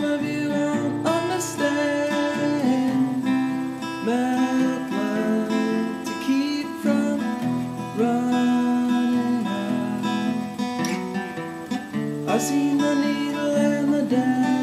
some of you won't understand. To keep from running out. I the needle and the dance.